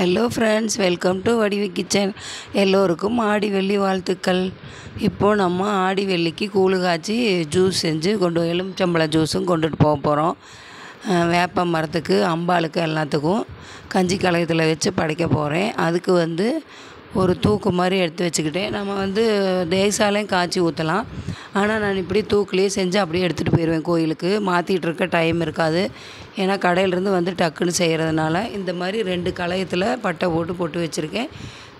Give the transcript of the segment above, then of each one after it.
Hello friends welcome to Vadivu kitchen எல்லோருக்கும் ஆடி வெள்ளி வாழ்த்துக்கள். இப்போது நம்ம ஆடி வெள்ளிக்கு கூழு காய்ச்சி ஜூஸ் செஞ்சு கொண்டு எலுமிச்சம்பழ ஜூஸும் கொண்டுட்டு போக போகிறோம் வேப்ப மரத்துக்கு அம்பாளுக்கு எல்லாத்துக்கும் கஞ்சி கலயத்தில் வச்சு படைக்க போகிறேன் அதுக்கு வந்து ஒரு தூக்கு மாதிரி எடுத்து வச்சுக்கிட்டேன். நம்ம வந்து தேசாலையும் காய்ச்சி ஊற்றலாம் ஆனால் நான் இப்படி தூக்குலேயே செஞ்சு அப்படியே எடுத்துகிட்டு போயிடுவேன் கோயிலுக்கு. மாற்றிட்டு இருக்க டைம் இருக்காது. ஏன்னா கடையிலேருந்து வந்து டக்குன்னு செய்கிறதுனால இந்த மாதிரி ரெண்டு களையத்தில் பட்டை போட்டு போட்டு வச்சுருக்கேன்.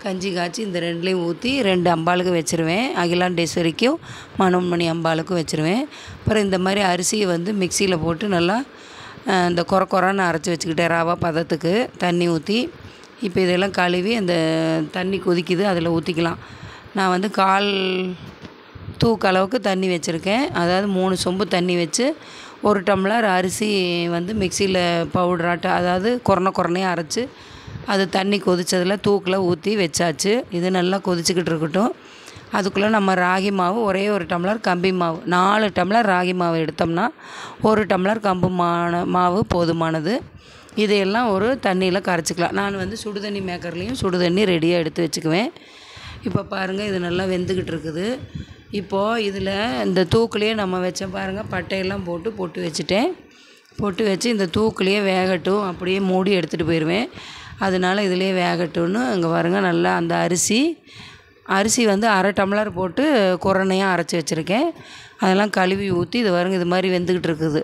கஞ்சி காய்ச்சி இந்த ரெண்டுலேயும் ஊற்றி ரெண்டு அம்பாளுக்கு வச்சுருவேன். அகிலாண்டேஸ்வரிக்கும் மனோன்மணி அம்பாளுக்கும் வச்சுருவேன். அப்புறம் இந்த மாதிரி அரிசியை வந்து மிக்சியில் போட்டு நல்லா இந்த கொர கொரன்னு அரைச்சி வச்சுக்கிட்டேன் ரவா பதத்துக்கு. தண்ணி ஊற்றி இப்போ இதெல்லாம் கழுவி அந்த தண்ணி கொதிக்குது அதில் ஊற்றிக்கலாம் நான் வந்து கால் தூக்கு அளவுக்கு தண்ணி வச்சுருக்கேன். அதாவது மூணு சொம்பு தண்ணி வச்சு ஒரு டம்ளர் அரிசி வந்து மிக்சியில் பவுடராட்ட அதாவது குறன குறனையாக அரைச்சி அது தண்ணி கொதித்ததில் தூக்கில் ஊற்றி வச்சாச்சு. இது நல்லா கொதிச்சுக்கிட்டு இருக்கட்டும். அதுக்குள்ளே நம்ம ராகி மாவு ஒரே ஒரு டம்ளர் கம்பி மாவு நாலு டம்ளர் ராகி மாவு எடுத்தோம்னா ஒரு டம்ளர் கம்பு மான மாவு போதுமானது. இதையெல்லாம் ஒரு தண்ணியில் கரைச்சிக்கலாம். நான் வந்து சுடுதண்ணி மேக்கர்லேயும் சுடுதண்ணி ரெடியாக எடுத்து வச்சுக்குவேன். இப்போ பாருங்கள் இது நல்லா வெந்துக்கிட்டு இருக்குது. இப்போது இதில் இந்த தூக்குலேயே நம்ம வச்ச பாருங்கள் பட்டையெல்லாம் போட்டு பொட்டு வச்சுட்டேன். பொட்டு வச்சு இந்த தூக்குலேயே வேகட்டும் அப்படியே மூடி எடுத்துகிட்டு போயிடுவேன் அதனால இதுலேயே வேகட்டும்னு இங்கே பாருங்கள் நல்லா அந்த அரிசி அரிசி வந்து அரை டம்ளர் போட்டு குரணையாக அரைச்சி வச்சுருக்கேன். அதெல்லாம் கழுவி ஊற்றி இது பாருங்க இது மாதிரி வெந்துக்கிட்டு இருக்குது.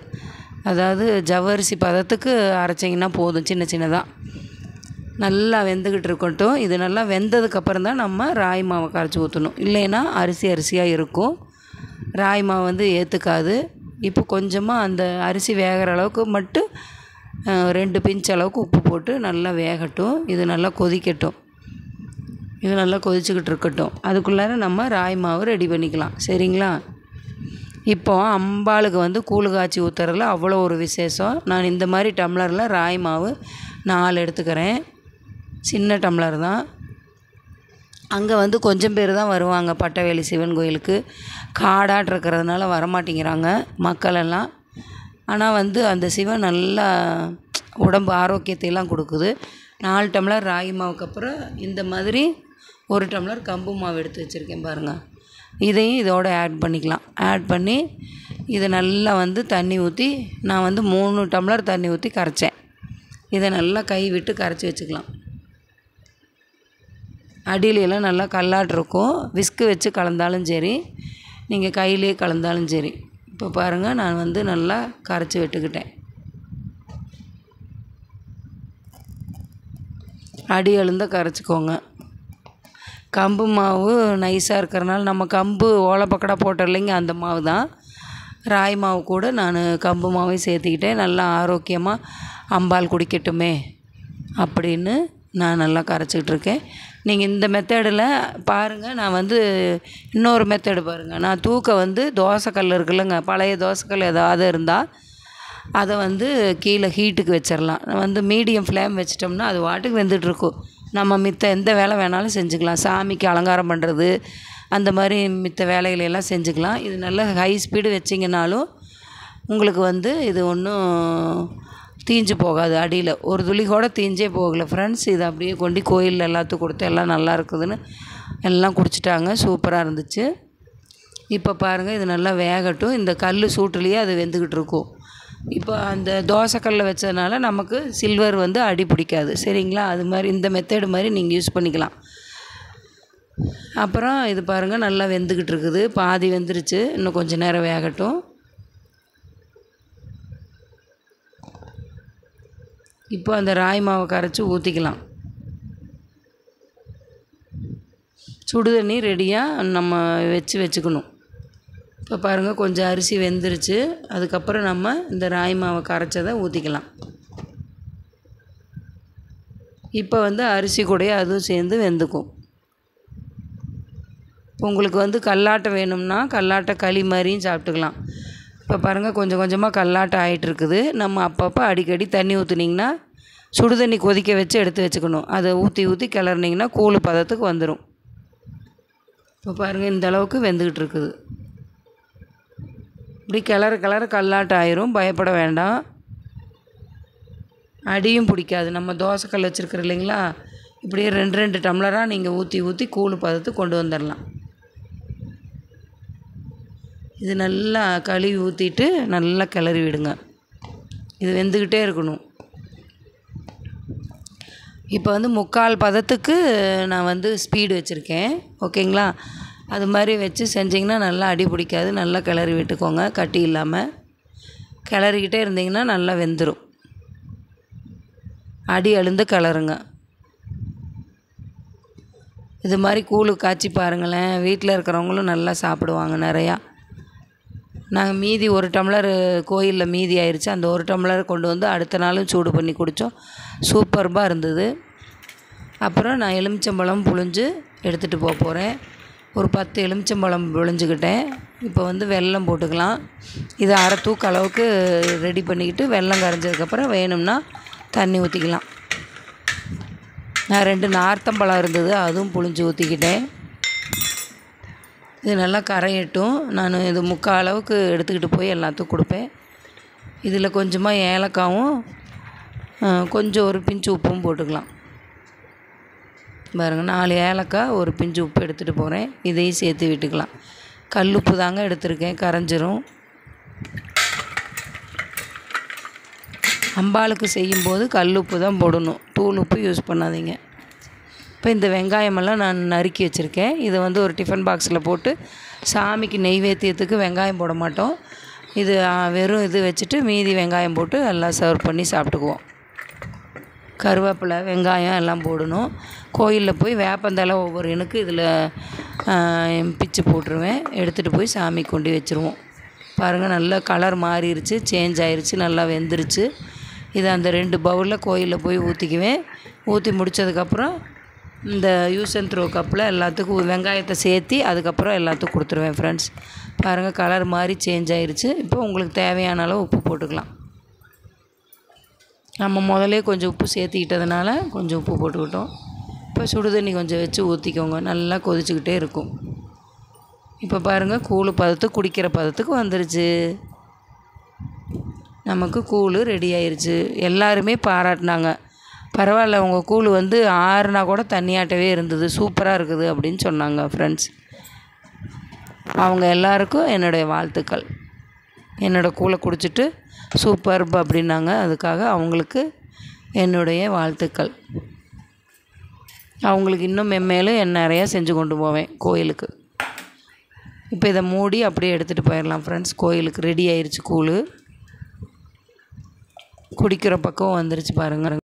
அதாவது ஜவ்வரிசி பதத்துக்கு அரைச்சிங்கன்னா போதும் சின்ன சின்னதாக நல்லா வெந்துக்கிட்டு இருக்கட்டும். இது நல்லா வெந்ததுக்கப்புறம் தான் நம்ம ராய் மாவை கரைச்சி ஊற்றணும் இல்லைன்னா அரிசி அரிசியாக இருக்கும். ராய் மாவு வந்து ஏற்றுக்காது இப்போ கொஞ்சமாக அந்த அரிசி வேகிற அளவுக்கு மட்டும் ரெண்டு பிஞ்ச் அளவுக்கு உப்பு போட்டு நல்லா வேகட்டும். இது நல்லா கொதிக்கட்டும். இது நல்லா கொதிச்சுக்கிட்டு இருக்கட்டும். அதுக்குள்ளார நம்ம ராய் மாவு ரெடி பண்ணிக்கலாம். சரிங்களா? இப்போ அம்பாளுக்கு வந்து கூழு காய்ச்சி ஊற்றுறதுல அவ்வளோ ஒரு விசேஷம். நான் இந்த மாதிரி டம்ளரில் ராய் மாவு நாலு எடுத்துக்கிறேன். சின்ன டம்ளர் தான். அங்கே வந்து கொஞ்சம் பேர் தான் வருவாங்க பட்டவேலி சிவன் கோயிலுக்கு. காடாட் இருக்கிறதுனால வரமாட்டேங்கிறாங்க மக்களெல்லாம். ஆனால் வந்து அந்த சிவன் நல்லா உடம்பு ஆரோக்கியத்தை எல்லாம் கொடுக்குது. நாலு டம்ளர் ராகி மாவுக்கு அப்புறம் இந்த மாதிரி ஒரு டம்ளர் கம்பு மாவு எடுத்து வச்சுருக்கேன் பாருங்கள் இதையும் இதோட ஆட் பண்ணிக்கலாம். ஆட் பண்ணி இதை நல்லா வந்து தண்ணி ஊற்றி நான் வந்து மூணு டம்ளர் தண்ணி ஊற்றி கரைச்சேன். இதை நல்லா கை விட்டு கரைச்சி வச்சுக்கலாம். அடியிலலாம் நல்லா கல்லாட்டிருக்கும். விஸ்கு வச்சு கலந்தாலும் சரி நீங்கள் கையிலே கலந்தாலும் சரி. இப்போ பாருங்கள் நான் வந்து நல்லா கரைச்சி விட்டுக்கிட்டேன். அடி எழுந்த கரைச்சிக்கோங்க. கம்பு மாவு நைஸாக இருக்கிறனால நம்ம கம்பு ஓலைப்பக்கடா போட்டோம் இல்லைங்க அந்த மாவு தான். ராய் மாவு கூட நான் கம்பு மாவையும் சேர்த்துக்கிட்டேன். நல்லா ஆரோக்கியமாக அம்பால் குடிக்கட்டுமே அப்படின்னு நான் நல்லா கரைச்சிக்கிட்டு இருக்கேன் நீங்கள் இந்த மெத்தடில் பாருங்கள் நான் வந்து இன்னொரு மெத்தடு பாருங்கள் நான் தூக்க வந்து தோசைக்கல் இருக்குல்லங்க பழைய தோசைக்கல் ஏதாவது இருந்தால் அதை வந்து கீழே ஹீட்டுக்கு வச்சிடலாம் வந்து மீடியம் ஃப்ளேம் வச்சிட்டோம்னா அது வாட்டுக்கு வெந்துட்டுருக்கும். நம்ம மித்த எந்த வேலை வேணாலும் செஞ்சுக்கலாம். சாமிக்கு அலங்காரம் பண்ணுறது அந்த மாதிரி மித்த வேலைகளை எல்லாம் செஞ்சுக்கலாம். இது நல்லா ஹை ஸ்பீடு வச்சிங்கனாலும் உங்களுக்கு வந்து இது ஒன்றும் தீஞ்சு போகாது அடியில். ஒரு துளி கூட தீஞ்சே போகலை ஃப்ரெண்ட்ஸ் இதை அப்படியே கொண்டு கோயிலில் எல்லாத்துக்கும் கொடுத்து எல்லாம் நல்லா இருக்குதுன்னு எல்லாம் குடிச்சிட்டாங்க. சூப்பராக இருந்துச்சு. இப்போ பாருங்கள் இது நல்லா வேகட்டும். இந்த கல் சூட்டுலேயே அது வெந்துக்கிட்டு இருக்கும். இப்போ அந்த தோசைக்கல்ல வச்சதுனால நமக்கு சில்வர் வந்து அடி பிடிக்காது. சரிங்களா? அது மாதிரி இந்த மெத்தடு மாதிரி நீங்கள் யூஸ் பண்ணிக்கலாம். அப்புறம் இது பாருங்கள் நல்லா வெந்துக்கிட்டு இருக்குது. பாதி வெந்துருச்சு. இன்னும் கொஞ்சம் நேரம் வேகட்டும். இப்போ அந்த ராய் மாவை கரைச்சி ஊற்றிக்கலாம் சுடுதண்ணி ரெடியாக நம்ம வச்சு வச்சுக்கணும். இப்போ பாருங்கள் கொஞ்சம் அரிசி வெந்துருச்சு. அதுக்கப்புறம் நம்ம இந்த ராய் மாவை கரைச்சதை ஊற்றிக்கலாம் இப்போ வந்து அரிசி கூடயே அதுவும் சேர்ந்து வெந்துக்கும். இப்போ உங்களுக்கு வந்து கல்லாட்டை வேணும்னா கல்லாட்டை களி மாதிரியும் சாப்பிட்டுக்கலாம். இப்போ பாருங்கள் கொஞ்சம் கொஞ்சமாக கல்லாட்டம் ஆகிட்டு இருக்குது நம்ம அப்பப்போ அடிக்கடி தண்ணி ஊற்றுனீங்கன்னா சுடு தண்ணி கொதிக்க வச்சு எடுத்து வச்சுக்கணும். அதை ஊற்றி ஊற்றி கிளறினீங்கன்னா கூழ் பதத்துக்கு வந்துடும் இப்போ பாருங்கள் இந்த அளவுக்கு வெந்துக்கிட்டு இருக்குது இப்படி கிளற கிளற கல்லாட்டம் ஆயிரும். பயப்பட வேண்டாம். அடியும் பிடிக்காது. நம்ம தோசைக்கல் வச்சுருக்குறோம் இல்லைங்களா? இப்படியே ரெண்டு ரெண்டு டம்ளராக நீங்கள் ஊற்றி ஊற்றி கூழ் பதத்துக்கு கொண்டு வந்துடலாம் இது நல்லா கழுவி ஊற்றிட்டு நல்லா கிளறி விடுங்க. இது வெந்துக்கிட்டே இருக்கணும். இப்போ வந்து முக்கால் பதத்துக்கு நான் வந்து ஸ்பீடு வச்சுருக்கேன். ஓகேங்களா? அது மாதிரி வச்சு செஞ்சிங்கன்னா நல்லா அடி பிடிக்காது. நல்லா கிளறி விட்டுக்கோங்க கட்டி இல்லாமல் கிளறிக்கிட்டே இருந்தீங்கன்னா நல்லா வெந்துடும் அடி அழுந்து கிளறுங்க. இது மாதிரி கூழு காய்ச்சி பாருங்களேன். வீட்டில் இருக்கிறவங்களும் நல்லா சாப்பிடுவாங்க நிறையா. நாங்கள் மீதி ஒரு டம்ளர் கோயிலில் மீதி ஆயிடுச்சு அந்த ஒரு டம்ளர் கொண்டு வந்து அடுத்த நாளும் சூடு பண்ணி குடித்தோம் சூப்பர்பாக இருந்தது. அப்புறம் நான் எலுமிச்சம்பழம் புழிஞ்சு எடுத்துகிட்டு போக போகிறேன் ஒரு பத்து எலுமிச்சம்பழம் புழிஞ்சுக்கிட்டேன். இப்போ வந்து வெல்லம் போட்டுக்கலாம். இதை அரை தூக்க அளவுக்கு ரெடி பண்ணிக்கிட்டு வெல்லம் கரைஞ்சதுக்கப்புறம் வேணும்னா தண்ணி ஊற்றிக்கலாம் நான் ரெண்டு நார்த்தம்பழம் இருந்தது அதுவும் புழிஞ்சு ஊற்றிக்கிட்டேன் இது நல்லா கரையட்டும். நான் இது முக்கால் அளவுக்கு எடுத்துக்கிட்டு போய் எல்லாத்துக்கும் கொடுப்பேன். இதில் கொஞ்சமாக ஏலக்காவும் கொஞ்சம் ஒரு பிஞ்சு உப்பும் போட்டுக்கலாம். பாருங்கள் நாலு ஏலக்காய் ஒரு பிஞ்சு உப்பு எடுத்துகிட்டு போகிறேன் இதையும் சேர்த்து விட்டுக்கலாம். கல் உப்பு தாங்க எடுத்திருக்கேன் கரைஞ்சிரும். அம்பாளுக்கு செய்யும்போது கல் உப்பு தான் போடணும். தூள் உப்பு யூஸ் பண்ணாதீங்க. இப்போ இந்த வெங்காயமெல்லாம் நான் நறுக்கி வச்சுருக்கேன். இதை வந்து ஒரு டிஃபன் பாக்ஸில் போட்டு சாமிக்கு நெய்வேத்தியத்துக்கு வெங்காயம் போட மாட்டோம். இது வெறும் இது வச்சுட்டு மீதி வெங்காயம் போட்டு எல்லாம் சர்வ் பண்ணி சாப்பிட்டுக்குவோம். கருவேப்பிலை வெங்காயம் எல்லாம் போடணும். கோயிலில் போய் வேப்பந்தலை ஒவ்வொரு எனக்கு இதில் பிச்சு போட்டுருவேன். எடுத்துகிட்டு போய் சாமி கொண்டு வச்சுருவோம். பாருங்கள் நல்லா கலர் மாறிடுச்சு சேஞ்ச் ஆயிடுச்சு நல்லா வெந்துருச்சு. இதை அந்த ரெண்டு பவுலில் கோயிலில் போய் ஊற்றிக்குவேன் ஊற்றி முடித்ததுக்கப்புறம் இந்த யூஸ் அண்ட் த்ரோ கப்பில் எல்லாத்துக்கும் வெங்காயத்தை சேர்த்து அதுக்கப்புறம் எல்லாத்துக்கும் கொடுத்துருவேன் ஃப்ரெண்ட்ஸ் பாருங்கள் கலர் மாதிரி சேஞ்ச் ஆகிருச்சு இப்போ உங்களுக்கு தேவையான அளவு உப்பு போட்டுக்கலாம். நம்ம முதலே கொஞ்சம் உப்பு சேர்த்துக்கிட்டதுனால கொஞ்சம் உப்பு போட்டுக்கிட்டோம். இப்போ சுடு தண்ணி கொஞ்சம் வச்சு ஊற்றிக்கோங்க நல்லா கொதிச்சுக்கிட்டே இருக்கும். இப்போ பாருங்கள் கூழ் பதத்துக்கு குடிக்கிற பதத்துக்கு வந்துருச்சு. நமக்கு கூழ் ரெடி ஆயிடுச்சு எல்லாருமே பாராட்டினாங்க. பரவாயில்ல உங்கள் கூழ் வந்து ஆறுனா கூட தண்ணியாட்டவே இருந்தது. சூப்பராக இருக்குது அப்படின்னு சொன்னாங்க ஃப்ரெண்ட்ஸ் அவங்க எல்லாருக்கும் என்னுடைய வாழ்த்துக்கள். என்னோடய கூழை குடிச்சிட்டு சூப்பர் அப்படின்னாங்க. அதுக்காக அவங்களுக்கு என்னுடைய வாழ்த்துக்கள். அவங்களுக்கு இன்னும் மென்மேலும் நிறையா செஞ்சு கொண்டு போவேன் கோயிலுக்கு. இப்போ இதை மூடி அப்படியே எடுத்துகிட்டு போயிடலாம் ஃப்ரெண்ட்ஸ் கோயிலுக்கு ரெடி ஆயிடுச்சு கூழ். குடிக்கிற பக்கம் வந்துருச்சு பாருங்கள்